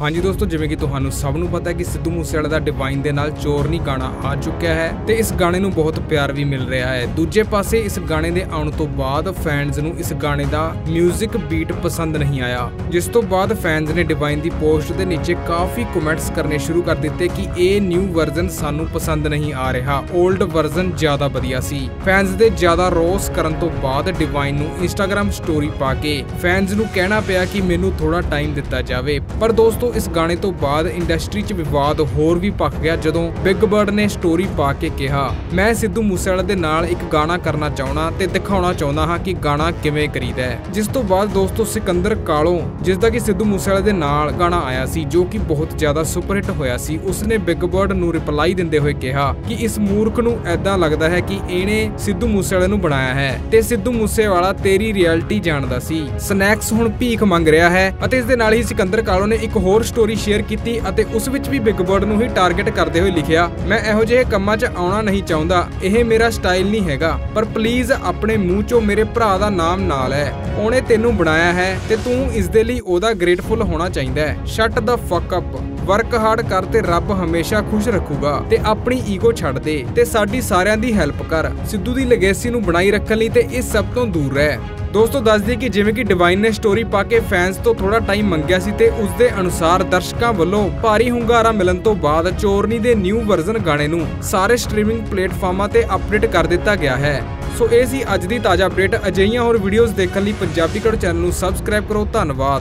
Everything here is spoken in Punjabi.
ਹਾਂਜੀ ਦੋਸਤੋ, ਜਿਵੇਂ ਕਿ ਤੁਹਾਨੂੰ ਸਭ ਨੂੰ ਪਤਾ ਹੈ ਕਿ ਸਿੱਧੂ ਮੂਸੇਵਾਲੇ ਦਾ ਡਿਵਾਈਨ ਦੇ ਨਾਲ ਚੋਰ ਨਹੀਂ ਗਾਣਾ ਆ ਚੁੱਕਿਆ ਹੈ ਤੇ ਇਸ ਗਾਣੇ ਨੂੰ ਬਹੁਤ ਪਿਆਰ ਵੀ ਮਿਲ ਰਿਹਾ ਹੈ। ਦੂਜੇ ਪਾਸੇ ਇਸ ਗਾਣੇ ਦੇ ਆਉਣ ਤੋਂ ਬਾਅਦ ਫੈਨਸ ਨੂੰ ਇਸ ਗਾਣੇ ਦਾ 뮤직 ਬੀਟ ਪਸੰਦ ਨਹੀਂ ਆਇਆ, ਜਿਸ ਤੋਂ ਬਾਅਦ ਫੈਨਸ ਨੇ ਡਿਵਾਈਨ ਦੀ ਪੋਸਟ ਦੇ ਨੀਚੇ ਕਾਫੀ ਕਮੈਂਟਸ ਕਰਨੇ ਸ਼ੁਰੂ ਕਰ ਦਿੱਤੇ ਕਿ ਇਹ ਨਿਊ ਵਰਜ਼ਨ ਸਾਨੂੰ ਪਸੰਦ ਨਹੀਂ ਆ ਰਿਹਾ। 올ਡ ਵਰਜ਼ਨ ਜ਼ਿਆਦਾ ਵਧੀਆ ਸੀ। ਫੈਨਸ ਦੇ ਜ਼ਿਆਦਾ ਰੋਸ ਕਰਨ ਤੋਂ ਬਾਅਦ ਡਿਵਾਈਨ ਨੂੰ ਇੰਸਟਾਗ੍ਰam ਸਟੋਰੀ ਪਾ ਕੇ ਫੈਨਸ ਨੂੰ ਕਹਿਣਾ ਪਿਆ ਕਿ ਮੈਨੂੰ ਥੋੜਾ ਟਾਈਮ ਦਿੱਤਾ ਜਾਵੇ। ਪਰ ਦੋਸਤੋ ਇਸ ਗਾਣੇ ਤੋਂ ਬਾਅਦ ਇੰਡਸਟਰੀ 'ਚ ਵਿਵਾਦ ਹੋਰ ਵੀ ਪੱਕ ਗਿਆ ਜਦੋਂ ਬਿਗ ਬਰਡ ਨੇ ਸਟੋਰੀ ਪਾ ਕੇ ਕਿਹਾ, ਮੈਂ ਸਿੱਧੂ ਮੂਸੇਵਾਲੇ ਦੇ ਨਾਲ ਇੱਕ ਗਾਣਾ ਕਰਨਾ ਚਾਹਣਾ ਤੇ ਦਿਖਾਉਣਾ ਚਾਹੁੰਦਾ ਹਾਂ ਕਿ ਗਾਣਾ ਕਿਵੇਂ ਕਰੀਦਾ ਹੈ। ਜਿਸ ਤੋਂ ਬਾਅਦ ਦੋਸਤੋ ਸਿਕੰਦਰ ਕਾਲੋ, ਜਿਸ ਦਾ ਕਿ ਸਿੱਧੂ ਮੂਸੇਵਾਲੇ ਦੇ ਨਾਲ ਗਾਣਾ ਆਇਆ ਸੀ, ਜੋ ਕਿ ਬਹੁਤ ਜ਼ਿਆਦਾ ਸੁਪਰ ਹਿੱਟ ਹੋਇਆ ਸੀ, ਉਸਨੇ ਬਿਗ ਬਰਡ ਨੂੰ ਰਿਪਲਾਈ ਦਿੰਦੇ ਹੋਏ ਕਿਹਾ ਕਿ ਇਸ ਮੂਰਖ ਨੂੰ ਐਦਾਂ ਲੱਗਦਾ ਹੈ ਕਿ ਇਹਨੇ ਸਿੱਧੂ ਮੂਸੇਵਾਲੇ ਨੂੰ ਬਣਾਇਆ ਹੈ ਤੇ ਸਿੱਧੂ ਮੂਸੇਵਾਲਾ ਤੇਰੀ ਰਿਐਲਿਟੀ ਜਾਣਦਾ ਸੀ। ਸਨੈਕਸ ਹੁਣ ਭੀਖ ਮੰਗ ਰਿਹਾ ਹੈ ਅਤੇ ਇਸ ਦੇ ਨਾਲ ਹੀ ਸਿਕੰਦਰ ਕਾਲੋ ਨੇ ਇੱਕ ਹੋਰ ਹੋਰ ਸਟੋਰੀ ਸ਼ੇਅਰ ਕੀਤੀ ਅਤੇ ਉਸ ਵਿੱਚ ਵੀ ਬਿਗ ਬਰਡ ਨੂੰ ਹੀ ਟਾਰਗੇਟ ਕਰਦੇ ਹੋਏ ਲਿਖਿਆ, ਮੈਂ ਇਹੋ ਜਿਹੇ ਕੰਮਾਂ 'ਚ ਆਉਣਾ ਨਹੀਂ ਚਾਹੁੰਦਾ, ਇਹ ਮੇਰਾ ਸਟਾਈਲ ਨਹੀਂ ਹੈਗਾ, ਪਰ ਪਲੀਜ਼ ਆਪਣੇ ਮੂੰਹ 'ਚੋਂ ਮੇਰੇ ਭਰਾ ਦਾ ਨਾਮ ਨਾ ਲੈ ਉਹਨੇ ਤੈਨੂੰ ਬਣਾਇਆ ਹੈ ਤੇ ਤੂੰ ਇਸ ਦੇ ਲਈ ਉਹਦਾ ਗ੍ਰੇਟਫੁਲ ਹੋਣਾ ਚਾਹੀਦਾ ਹੈ। Shut the fuck up work hard ਕਰ ਤੇ ਰੱਬ ਹਮੇਸ਼ਾ ਖੁਸ਼ ਰੱਖੂਗਾ ਤੇ ਆਪਣੀ ਈਗੋ ਛੱਡ ਦੇ ਤੇ ਸਾਡੀ ਸਾਰਿਆਂ ਦੀ ਹੈਲਪ ਕਰ। ਸਿੱਧੂ ਦੀ ਲੈਗੇਸੀ ਨੂੰ ਬਣਾਈ ਰੱਖਣ ਲਈ ਤੇ ਇਸ ਸਭ ਤੋਂ ਦੂਰ ਰਹਿ। ਦੋਸਤੋ, ਦੱਸ ਦਈਏ ਕਿ ਜਿਵੇਂ ਕਿ ਡਿਵਾਈਨ ਨੇ ਸਟੋਰੀ ਪਾ ਕੇ ਫੈਨਸ ਤੋਂ ਥੋੜਾ ਟਾਈਮ ਮੰਗਿਆ ਸੀ ਤੇ ਉਸ ਦੇ ਅਨੁਸਾਰ ਦਰਸ਼ਕਾਂ ਵੱਲੋਂ ਭਾਰੀ ਹੁੰਗਾਰਾ ਮਿਲਣ ਤੋਂ ਬਾਅਦ ਚੋਰਨੀ ਦੇ ਨਿਊ ਵਰਜ਼ਨ ਗਾਣੇ ਨੂੰ ਸਾਰੇ ਸਟ੍ਰੀਮਿੰਗ ਪਲੇਟਫਾਰਮਾਂ ਤੇ ਅਪਡੇਟ ਕਰ ਦਿੱਤਾ ਗਿਆ ਹੈ। ਸੋ ਇਹ ਸੀ ਅੱਜ ਦੀ ਤਾਜ਼ਾ ਅਪਡੇਟ ਅਜਿਹੀਆਂ ਹੋਰ ਵੀਡੀਓਜ਼ ਦੇਖਣ ਲਈ ਪੰਜਾਬੀ ਕੜ ਚੈਨਲ ਨੂੰ ਸਬਸਕ੍ਰਾਈਬ ਕਰੋ। ਧੰਨਵਾਦ।